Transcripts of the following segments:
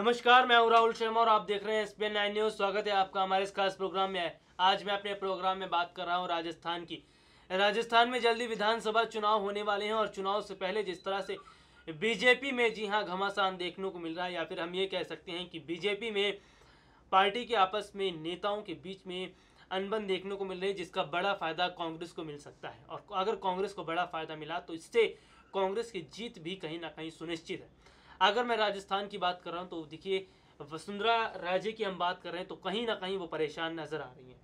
नमस्कार, मैं हूँ राहुल शर्मा और आप देख रहे हैं एसपीएन नाइन न्यूज़ स्वागत है आपका हमारे इस खास प्रोग्राम में। आज मैं अपने प्रोग्राम में बात कर रहा हूँ राजस्थान की। राजस्थान में जल्दी विधानसभा चुनाव होने वाले हैं और चुनाव से पहले जिस तरह से बीजेपी में जी हाँ घमासान देखने को मिल रहा है या फिर हम ये कह सकते हैं कि बीजेपी में पार्टी के आपस में नेताओं के बीच में अनबन देखने को मिल रही है, जिसका बड़ा फ़ायदा कांग्रेस को मिल सकता है। और अगर कांग्रेस को बड़ा फ़ायदा मिला तो इससे कांग्रेस की जीत भी कहीं ना कहीं सुनिश्चित है। अगर मैं राजस्थान की बात कर रहा हूँ तो देखिए, वसुंधरा राजे की हम बात कर रहे हैं तो कहीं ना कहीं वो परेशान नज़र आ रही हैं।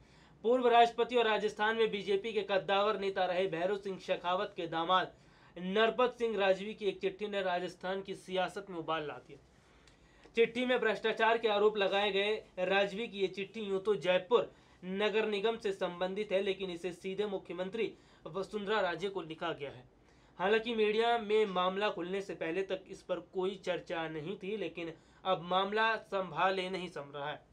पूर्व राष्ट्रपति और राजस्थान में बीजेपी के कद्दावर नेता रहे भैरव सिंह शेखावत के दामाद। नरपत सिंह राजवी की एक चिट्ठी ने राजस्थान की सियासत में उबाल ला दिया चिट्ठी में भ्रष्टाचार के आरोप लगाए गए राजवी की ये चिट्ठी यूँ तो जयपुर नगर निगम से संबंधित है, लेकिन इसे सीधे मुख्यमंत्री वसुंधरा राजे को लिखा गया है। हालाँकि मीडिया में मामला खुलने से पहले तक इस पर कोई चर्चा नहीं थी लेकिन अब मामला संभाले नहीं सम रहा है।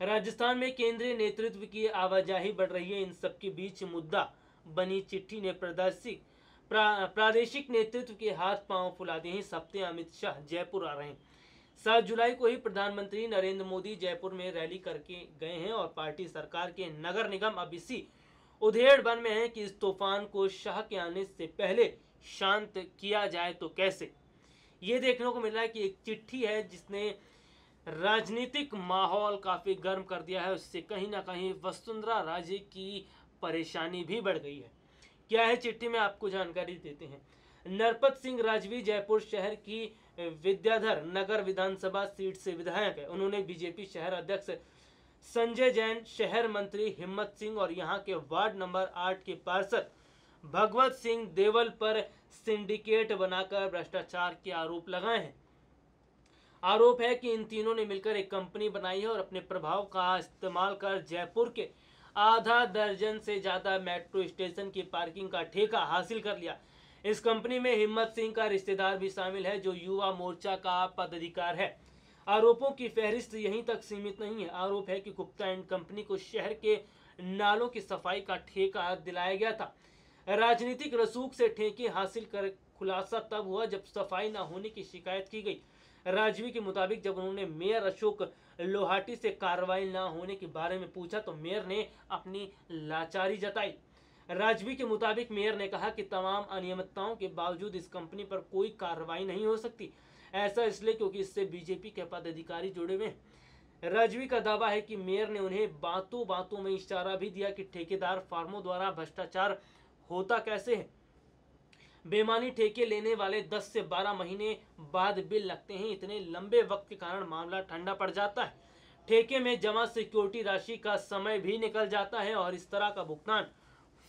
राजस्थान में केंद्रीय नेतृत्व की आवाजाही बढ़ रही है। इन सबके बीच मुद्दा बनी चिट्ठी ने प्रादेशिक प्रा, प्रादेशिक नेतृत्व के हाथ पाँव फुला दिए इस हफ़्ते अमित शाह जयपुर आ रहे हैं। सात जुलाई को ही प्रधानमंत्री नरेंद्र मोदी जयपुर में रैली करके गए हैं और पार्टी सरकार के नगर निगम अब इसी उधेड़ बन में है कि इस तूफ़ान को शाह के आने से पहले शांत किया जाए तो कैसे? ये देखने को मिल रहा है कि एक चिट्ठी है जिसने राजनीतिक माहौल काफ़ी गर्म कर दिया है। उससे कहीं ना कहीं वसुंधरा राजे की परेशानी भी बढ़ गई है। क्या है चिट्ठी में आपको जानकारी देते हैं। नरपत सिंह राजवी जयपुर शहर की विद्याधर नगर विधानसभा सीट से विधायक है। उन्होंने बीजेपी शहर अध्यक्ष संजय जैन, शहर मंत्री हिम्मत सिंह और यहाँ के वार्ड नंबर आठ के पार्षद भगवत सिंह देवल पर सिंडिकेट बनाकर भ्रष्टाचार के आरोप लगाए हैं। आरोप है कि इन तीनों ने मिलकर एक कंपनी बनाई है और अपने प्रभाव का इस्तेमाल कर जयपुर के आधा दर्जन से ज़्यादा मेट्रो स्टेशन की पार्किंग का ठेका हासिल कर लिया। इस कंपनी में हिम्मत सिंह का रिश्तेदार भी शामिल है, जो युवा मोर्चा का पदाधिकार है। आरोपों की फहरिस्त यहीं तक सीमित नहीं है। आरोप है कि गुप्ता एंड कंपनी को शहर के नालों की सफ़ाई का ठेका दिलाया गया था। राजनीतिक रसूख से ठेके हासिल कर खुलासा तब हुआ जब सफ़ाई न होने की शिकायत की गई। राजवी के मुताबिक जब उन्होंने मेयर अशोक लोहाटी से कार्रवाई न होने के बारे में पूछा तो मेयर ने अपनी लाचारी जताई। राजवी के मुताबिक मेयर ने कहा कि तमाम अनियमितताओं के बावजूद इस कंपनी पर कोई कार्रवाई नहीं हो सकती। ऐसा इसलिए क्योंकि इससे बीजेपी के पदाधिकारी जुड़े हुए राजवी का दावा है कि मेयर ने उन्हें बातों बातों में इशारा भी दिया कि ठेकेदार फार्मों द्वारा भ्रष्टाचार होता कैसे है। बेमानी ठेके लेने वाले 10 से 12 महीने बाद बिल लगते हैं। इतने लंबे वक्त के कारण मामला ठंडा पड़ जाता है। ठेके में जमा सिक्योरिटी राशि का समय भी निकल जाता है और इस तरह का भुगतान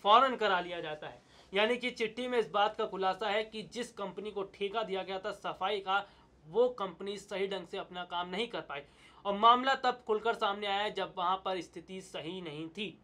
फ़ौरन करा लिया जाता है। यानी कि चिट्ठी में इस बात का खुलासा है कि जिस कंपनी को ठेका दिया गया था, सफ़ाई का, वो कंपनी सही ढंग से अपना काम नहीं कर पाई। और मामला तब खुलकर सामने आया जब वहाँ पर स्थिति सही नहीं थी।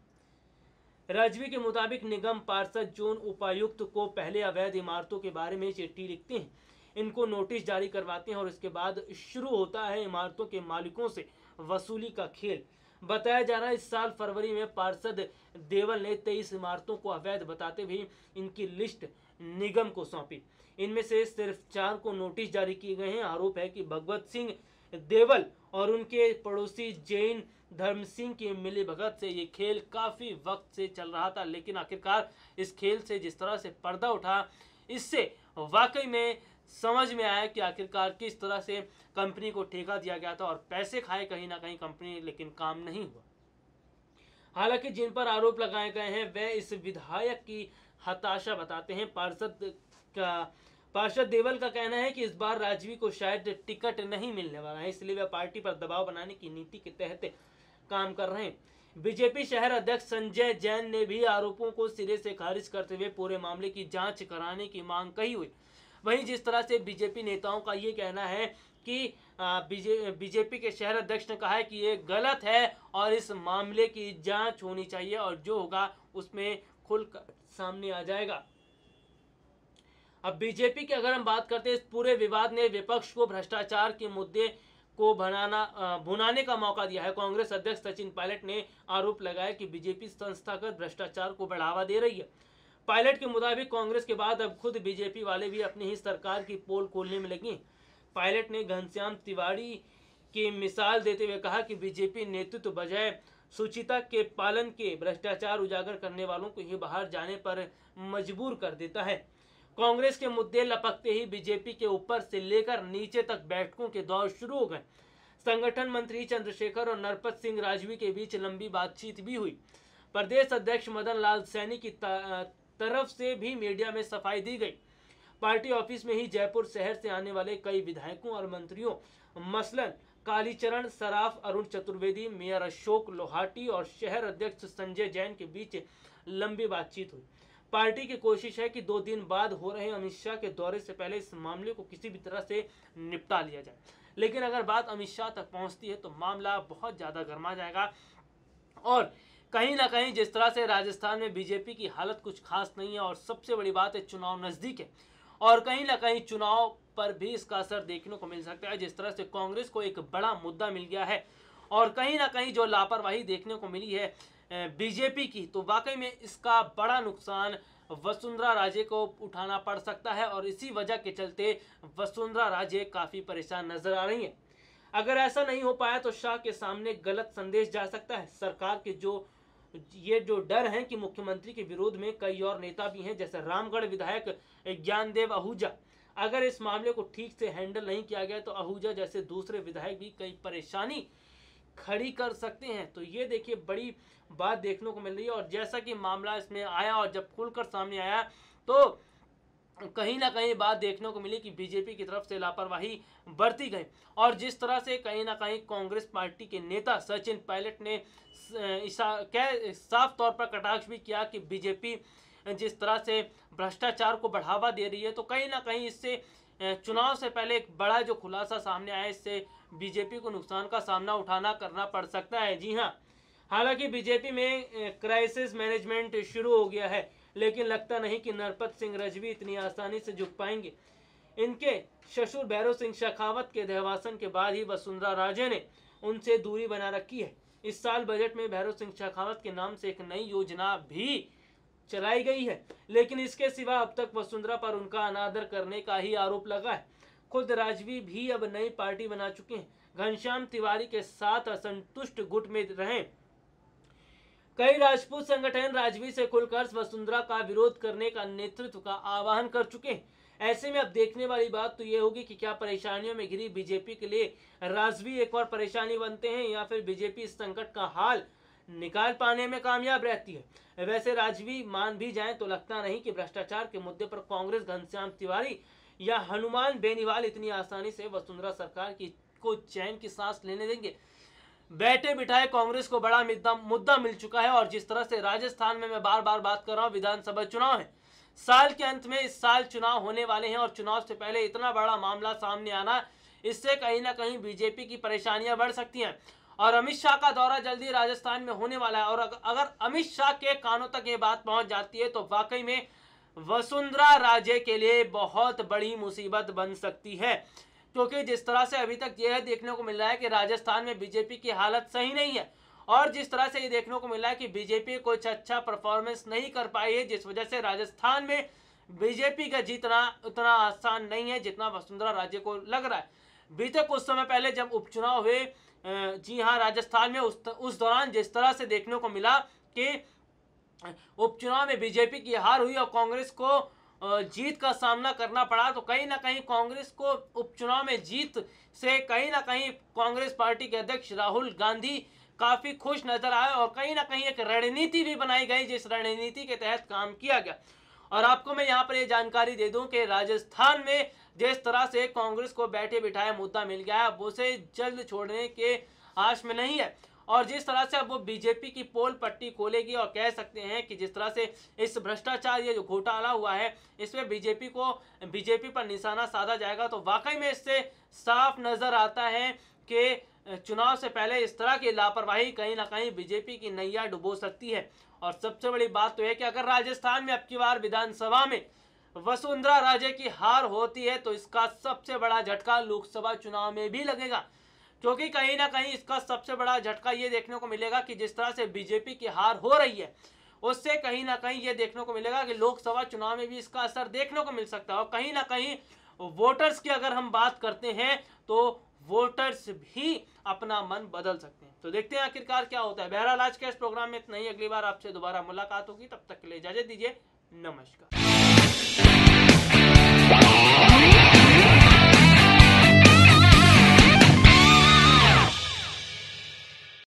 राजवी के मुताबिक निगम पार्षद, जोन उपायुक्त को पहले अवैध इमारतों के बारे में चिट्ठी लिखते हैं। इनको नोटिस जारी करवाते हैं और इसके बाद शुरू होता है इमारतों के मालिकों से वसूली का खेल। बताया जा रहा है, इस साल फरवरी में पार्षद देवल ने तेईस इमारतों को अवैध बताते हुए इनकी लिस्ट निगम को सौंपी। इनमें से सिर्फ़ चार को नोटिस जारी किए गए हैं। आरोप है कि भगवत सिंह देवल और उनके पड़ोसी जैन धर्म सिंह की मिली भगत से ये खेल काफ़ी वक्त से चल रहा था, लेकिन आखिरकार इस खेल से जिस तरह से पर्दा उठा, इससे वाकई में समझ में आया कि आखिरकार किस तरह से कंपनी को ठेका दिया गया था और पैसे खाए कहीं ना कहीं कंपनी, लेकिन काम नहीं हुआ। हालाँकि जिन पर आरोप लगाए गए हैं, वे इस विधायक की हताशा बताते हैं। पार्षद का, पार्षद देवल का कहना है कि इस बार राजवी को शायद टिकट नहीं मिलने वाला है, इसलिए वे पार्टी पर दबाव बनाने की नीति के तहत काम कर रहे हैं। बीजेपी शहर अध्यक्ष संजय जैन ने भी आरोपों को सिरे से खारिज करते हुए पूरे मामले की जाँच कराने की मांग कही हुई। वहीं जिस तरह से बीजेपी नेताओं का ये कहना है कि बीजे, बीजेपी के शहर अध्यक्ष ने कहा है कि ये गलत है और इस मामले की जाँच होनी चाहिए और जो होगा उसमें खुल सामने आ जाएगा। अब बीजेपी की अगर हम बात करते हैं, इस पूरे विवाद ने विपक्ष को भ्रष्टाचार के मुद्दे को बनाना भुनाने का मौका दिया है। कांग्रेस अध्यक्ष सचिन पायलट ने आरोप लगाया कि बीजेपी संस्थागत भ्रष्टाचार को बढ़ावा दे रही है। पायलट के मुताबिक कांग्रेस के बाद अब खुद बीजेपी वाले भी अपनी ही सरकार की पोल खोलने में लगी। पायलट ने घनश्याम तिवारी की मिसाल देते हुए कहा कि बीजेपी नेतृत्व बजाय सुचिता के पालन के भ्रष्टाचार उजागर करने वालों को ही बाहर जाने पर मजबूर कर देता है। कांग्रेस के मुद्दे लपकते ही बीजेपी के ऊपर से लेकर नीचे तक बैठकों के दौर शुरू हो गए। संगठन मंत्री चंद्रशेखर और नरपत सिंह राजवी के बीच लंबी बातचीत भी हुई। प्रदेश अध्यक्ष मदन लाल सैनी की तरफ़ से भी मीडिया में सफ़ाई दी गई। पार्टी ऑफ़िस में ही जयपुर शहर से आने वाले कई विधायकों और मंत्रियों, मसलन, कालीचरण, सराफ, अरुण चतुर्वेदी, मेयर अशोक लोहाटी और शहर अध्यक्ष संजय जैन के बीच लंबी बातचीत हुई। पार्टी की कोशिश है कि दो दिन बाद हो रहे अमित शाह के दौरे से पहले इस मामले को किसी भी तरह से निपटा लिया जाए। लेकिन अगर बात अमित शाह तक पहुँचती है तो मामला बहुत ज़्यादा गर्मा जाएगा और कहीं ना कहीं जिस तरह से राजस्थान में बीजेपी की हालत कुछ खास नहीं है और सबसे बड़ी बात है चुनाव नज़दीक है। और कहीं ना कहीं चुनाव पर भी इसका असर देखने को मिल सकता है। जिस तरह से कांग्रेस को एक बड़ा मुद्दा मिल गया है और कहीं ना कहीं जो लापरवाही देखने को मिली है बीजेपी की तो वाकई में इसका बड़ा नुकसान वसुंधरा राजे को उठाना पड़ सकता है और इसी वजह के चलते वसुंधरा राजे काफ़ी परेशान नज़र आ रही हैं। अगर ऐसा नहीं हो पाया तो शाह के सामने गलत संदेश जा सकता है। सरकार के जो ये जो डर है कि मुख्यमंत्री के विरोध में कई और नेता भी हैं, जैसे रामगढ़ विधायक ज्ञानदेव आहूजा। अगर इस मामले को ठीक से हैंडल नहीं किया गया तो आहूजा जैसे दूसरे विधायक भी कई परेशानी खड़ी कर सकते हैं। तो ये देखिए, बड़ी बात देखने को मिल रही है। और जैसा कि मामला इसमें आया और जब खुलकर सामने आया तो कहीं ना कहीं बात देखने को मिली कि बीजेपी की तरफ़ से लापरवाही बरती गई। और जिस तरह से कहीं ना कहीं कांग्रेस पार्टी के नेता सचिन पायलट ने साफ़ तौर पर कटाक्ष भी किया कि बीजेपी जिस तरह से भ्रष्टाचार को बढ़ावा दे रही है तो कहीं ना कहीं इससे चुनाव से पहले एक बड़ा जो खुलासा सामने आया, इससे बीजेपी को नुकसान का सामना उठाना करना पड़ सकता है। जी हाँ हालाँकि बीजेपी में क्राइसिस मैनेजमेंट शुरू हो गया है। लेकिन लगता नहीं कि नरपत सिंह रजवी इतनी आसानी से झुक पाएँगे। इनके ससुर भैरव सिंह शेखावत के देहवासन के बाद ही वसुंधरा राजे ने उनसे दूरी बना रखी है। इस साल बजट में भैरव सिंह शेखावत के नाम से एक नई योजना भी चलाई गई है। लेकिन इसके सिवा अब तक वसुंधरा पर उनका अनादर करने का ही आरोप लगा है। खुद राजवी भी अब नई पार्टी बना चुके हैं। घनश्याम तिवारी के साथ असंतुष्ट गुट में रहे। कई राजपूत संगठन राजवी से खुलकर वसुंधरा का विरोध करने का नेतृत्व का आह्वान कर चुके हैं। ऐसे में अब देखने वाली बात तो ये होगी कि क्या परेशानियों में घिरी बीजेपी के लिए राजवी एक और परेशानी बनते हैं या फिर बीजेपी इस संकट का हाल निकाल पाने में कामयाब रहती है। वैसे राजवी मान भी जाए तो लगता नहीं कि भ्रष्टाचार के मुद्दे पर कांग्रेस, घनश्याम तिवारी या हनुमान बेनीवाल इतनी आसानी से वसुंधरा सरकार की को चैन की सांस लेने देंगे। बैठे बिठाए कांग्रेस को बड़ा मुद्दा मिल चुका है और जिस तरह से राजस्थान में मैं बार बार बात कर रहा हूँ, विधानसभा चुनाव है। साल के अंत में इस साल चुनाव होने वाले हैं और चुनाव से पहले इतना बड़ा मामला सामने आना, इससे कहीं ना कहीं बीजेपी की परेशानियाँ बढ़ सकती हैं। और अमित शाह का दौरा जल्दी राजस्थान में होने वाला है और अगर अमित शाह के कानों तक ये बात पहुँच जाती है तो वाकई में वसुंधरा राजे के लिए बहुत बड़ी मुसीबत बन सकती है। क्योंकि जिस तरह से अभी तक यह देखने को मिल रहा है कि राजस्थान में बीजेपी की हालत सही नहीं है। और जिस तरह से ये देखने को मिल है कि बीजेपी कुछ अच्छा परफॉर्मेंस नहीं कर पाई है, जिस वजह से राजस्थान में बीजेपी का जीतना उतना आसान नहीं है, जितना वसुंधरा राज्य को लग रहा है। बीते कुछ समय पहले जब उपचुनाव हुए जी हाँ राजस्थान में उस उस दौरान जिस तरह से देखने को मिला कि उपचुनाव में बीजेपी की हार हुई और कांग्रेस को जीत का सामना करना पड़ा तो कहीं ना कहीं कांग्रेस को उपचुनाव में जीत से कहीं ना कहीं कांग्रेस पार्टी के अध्यक्ष राहुल गांधी काफ़ी खुश नज़र आए और कहीं ना कहीं एक रणनीति भी बनाई गई जिस रणनीति के तहत काम किया गया। और आपको मैं यहाँ पर ये जानकारी दे दूँ कि राजस्थान में जिस तरह से कांग्रेस को बैठे बिठाए मुद्दा मिल गया है उसे जल्द छोड़ने के आश में नहीं है। और जिस तरह से अब वो बीजेपी की पोल पट्टी खोलेगी और कह सकते हैं कि जिस तरह से इस भ्रष्टाचार ये जो घोटाला हुआ है, इसमें बीजेपी को, बीजेपी पर निशाना साधा जाएगा तो वाकई में इससे साफ़ नज़र आता है कि चुनाव से पहले इस तरह की लापरवाही कहीं ना कहीं बीजेपी की नैया डुबो सकती है। और सबसे बड़ी बात तो है कि अगर राजस्थान में अब की बार विधानसभा में वसुंधरा राजे की हार होती है तो इसका सबसे बड़ा झटका लोकसभा चुनाव में भी लगेगा। क्योंकि कहीं ना कहीं इसका सबसे बड़ा झटका ये देखने को मिलेगा कि जिस तरह से बीजेपी की हार हो रही है, उससे कहीं ना कहीं ये देखने को मिलेगा कि लोकसभा चुनाव में भी इसका असर देखने को मिल सकता है। और कहीं ना कहीं वोटर्स की अगर हम बात करते हैं तो वोटर्स भी अपना मन बदल सकते हैं। तो देखते हैं आखिरकार क्या होता है। बहरहाल, आज के इस प्रोग्राम में इतना ही। अगली बार आपसे दोबारा मुलाकात होगी। तब तक के लिए इजाज़त दीजिए। नमस्कार।